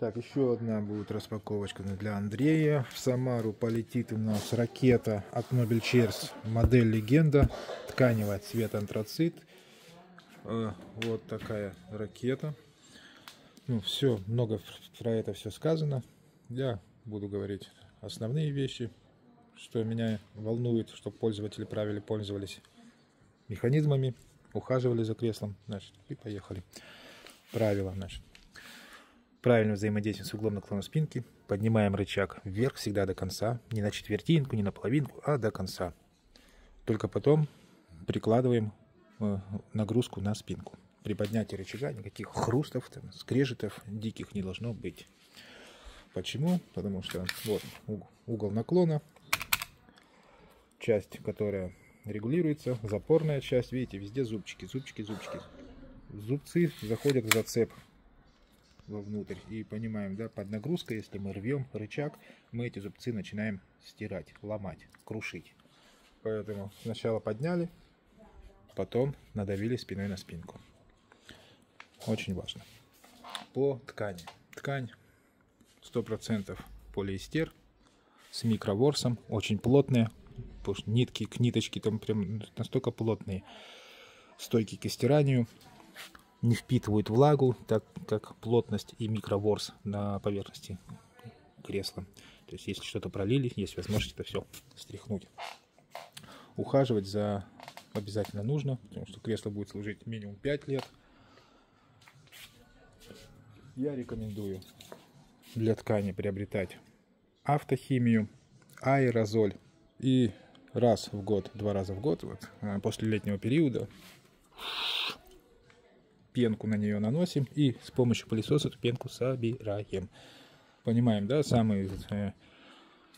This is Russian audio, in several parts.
Так, еще одна будет распаковочка для Андрея. В Самару полетит у нас ракета от Nobel Chairs, модель Легенда, тканевая цвет антрацит. Э, вот такая ракета. Ну, все, много про это все сказано. Я буду говорить основные вещи, что меня волнует, чтобы пользователи правильно пользовались механизмами, ухаживали за креслом, значит, и поехали. Правила, значит. Правильно взаимодействуем с углом наклона спинки. Поднимаем рычаг вверх всегда до конца. Не на четвертинку, не на половинку, а до конца. Только потом прикладываем э, нагрузку на спинку. При поднятии рычага никаких хрустов, там, скрежетов диких не должно быть. Почему? Потому что вот угол наклона, часть, которая регулируется, запорная часть, видите, везде зубчики, зубчики, зубчики. Зубцы заходят в зацеп вовнутрь. И понимаем, да, под нагрузкой, если мы рвем рычаг, мы эти зубцы начинаем стирать, ломать, крушить. Поэтому сначала подняли, потом надавили спиной на спинку. Очень важно. По ткани. Ткань 100% полиэстер с микроворсом, очень плотная, потому что нитки к ниточке там прям настолько плотные, стойкие к стиранию, не впитывают влагу, так как плотность и микроворс на поверхности кресла. То есть, если что-то пролили, есть возможность это все стряхнуть. Ухаживать за обязательно нужно, потому что кресло будет служить минимум 5 лет. Я рекомендую для ткани приобретать автохимию, аэрозоль и раз в год, два раза в год, вот, а, после летнего периода пенку на нее наносим и с помощью пылесоса эту пенку собираем. Понимаем, да, самые, э,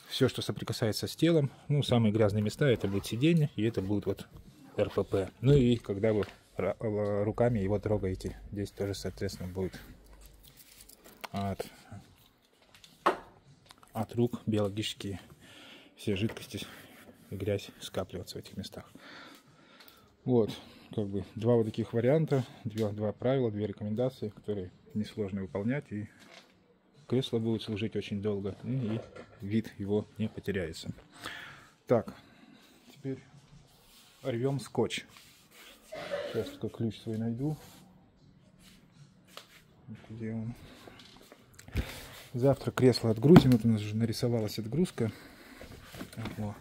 все, что соприкасается с телом, ну, самые грязные места, это будет сиденье, и это будет вот РПП. Ну и когда вы руками его трогаете, здесь тоже, соответственно, будет от, от рук биологические все жидкости и грязь скапливаться в этих местах. Вот, как бы два вот таких варианта, два, два правила, две рекомендации, которые несложно выполнять, и кресло будет служить очень долго, и, и вид его не потеряется. Так, теперь рвем скотч. Сейчас только ключ свой найду. Где он? Завтра кресло отгрузим. Вот у нас уже нарисовалась отгрузка. О.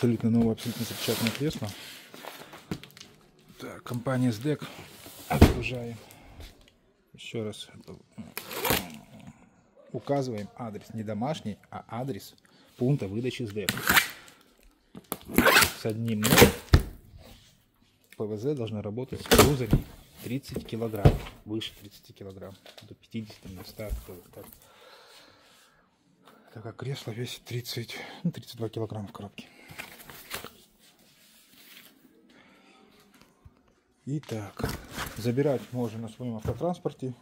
Абсолютно новое, абсолютно запечатанное кресло. Так, компания SDEC. Отгружаем. Еще раз указываем адрес. Не домашний, а адрес пункта выдачи SDEC. С одним ПВЗ должна работать с грузами 30 килограмм. Выше 30 килограмм. До 50, до 100. Так, так как кресло весит 30, ну, 32 килограмма в коробке. Итак, забирать можно на своем автотранспорте.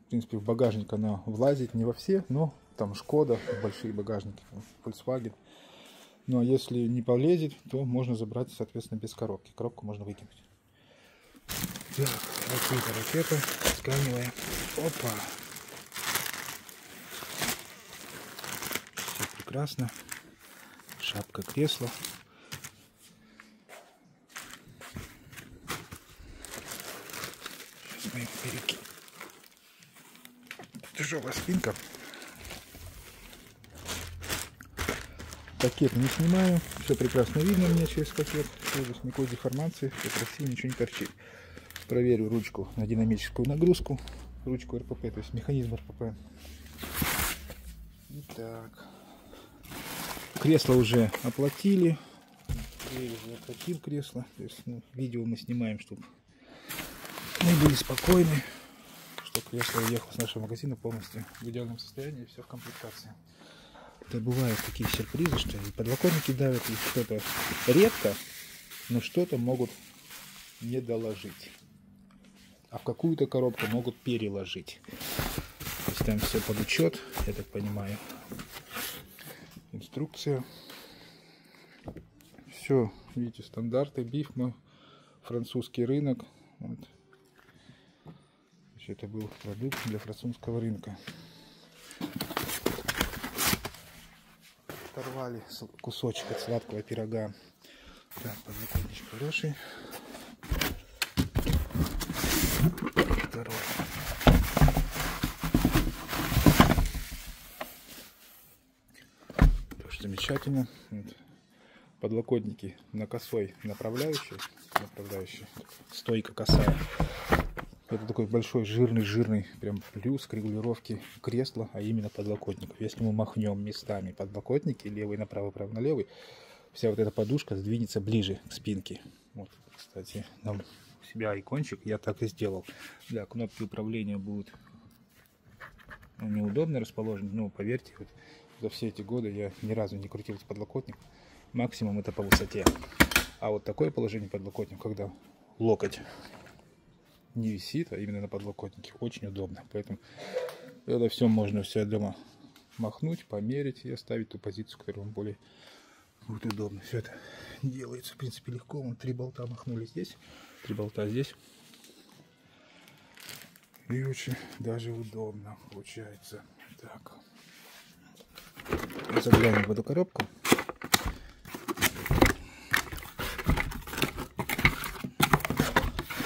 В принципе, в багажник она влазит не во все, но там Шкода, большие багажники, Volkswagen. Ну а если не полезет, то можно забрать, соответственно, без коробки. Коробку можно выкинуть. Так, открыта ракета, сканиваем. Опа! Все прекрасно. Шапка кресла. Мы переки... Тяжелая спинка. Пакет не снимаю. Все прекрасно видно мне через пакет. Тоже никакой деформации. Все красиво, ничего не торчит. Проверю ручку на динамическую нагрузку. Ручку РПП, то есть механизм РПП. Итак. Кресло уже оплатили. Оплатил кресло. То есть ну, видео мы снимаем, чтобы мы были спокойны, что кресло уехало с нашего магазина полностью в идеальном состоянии все в комплектации. Это бывают такие сюрпризы, что и подлокотники давят, и что-то редко, но что-то могут не доложить. А в какую-то коробку могут переложить. То есть там все под учет, я так понимаю. Инструкция. Все, видите, стандарты, бифма, французский рынок. Вот что это был продукт для французского рынка. Оторвали кусочек от сладкого пирога. Так, подлокотничек хороший. Тоже замечательно. Вот. Подлокотники на косой направляющий. Направляющий. Стойка косая. Это такой большой жирный-жирный прям плюс к регулировке кресла, а именно подлокотников. Если мы махнем местами подлокотники, левый направо, право на левый, вся вот эта подушка сдвинется ближе к спинке. Вот, кстати, нам у себя икончик я так и сделал. Да, кнопки управления будут неудобно расположены, но поверьте, вот, за все эти годы я ни разу не крутил подлокотник. Максимум это по высоте. А вот такое положение подлокотника, когда локоть не висит, а именно на подлокотнике, очень удобно. Поэтому это все можно все дома махнуть, померить и оставить ту позицию, которая вам более будет удобно. Все это делается, в принципе, легко. Вон три болта махнули здесь, три болта здесь. И очень даже удобно получается. Так. Заглянем в эту коробку.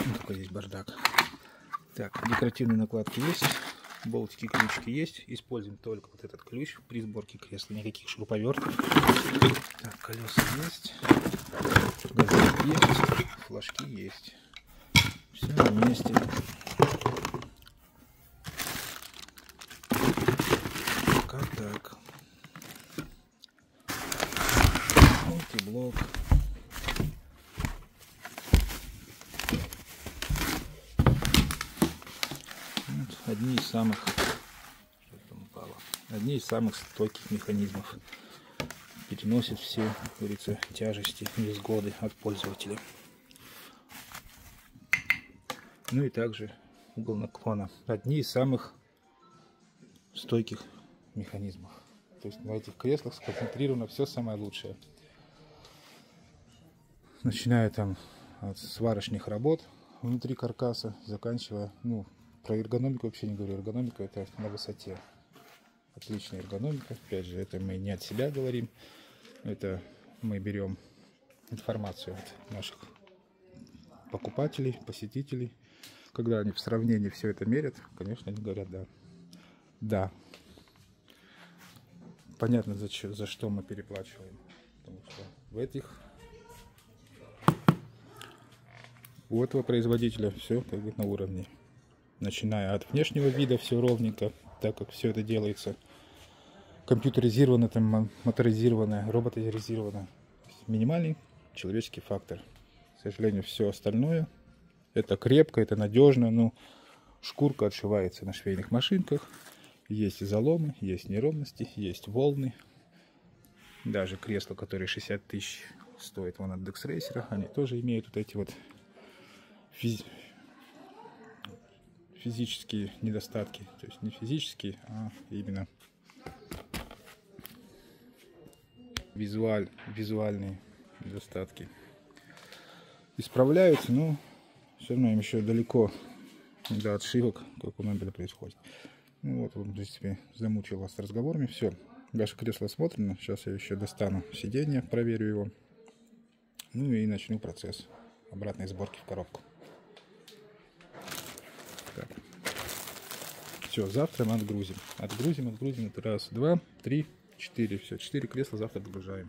Ну, такой здесь бардак. Так, декоративные накладки есть болтики, ключики есть. Используем только вот этот ключ при сборке кресла. Никаких шуруповертов. Так, колеса есть. Газовик есть. Флажки есть. Все на месте. Как так. Мультиблок. Одни из самых одни из самых стойких механизмов. Переносит все говорится тяжести невзгоды от пользователя. Ну и также угол наклона. Одни из самых стойких механизмов. То есть на этих креслах сконцентрировано все самое лучшее. Начиная там от сварочных работ внутри каркаса заканчивая ну про эргономику вообще не говорю. Эргономика это на высоте. Отличная эргономика. Опять же, это мы не от себя говорим. Это мы берем информацию от наших покупателей, посетителей. Когда они в сравнении все это мерят, конечно, они говорят, да, да. Понятно, за, что, за что мы переплачиваем. Потому что в этих у этого производителя все как бы на уровне начиная от внешнего вида все ровненько, так как все это делается компьютеризированно, там, моторизированно, роботизированно. Минимальный человеческий фактор. К сожалению, все остальное это крепко, это надежно, но шкурка отшивается на швейных машинках. Есть заломы, есть неровности, есть волны. Даже кресла, которые 60 тысяч стоят вон от Dexracer, они тоже имеют вот эти вот физи физические недостатки. То есть не физические, а именно визуаль, визуальные недостатки. Исправляются, но все равно им еще далеко до отшивок, как у мебели происходит. Ну вот, в принципе, замучил вас разговорами. Все, ваше кресло осмотрено. Сейчас я еще достану сиденье, проверю его. Ну и начну процесс обратной сборки в коробку. Все, завтра мы отгрузим. Отгрузим, отгрузим. Это раз, два, три, четыре. Все, четыре кресла завтра отгружаем.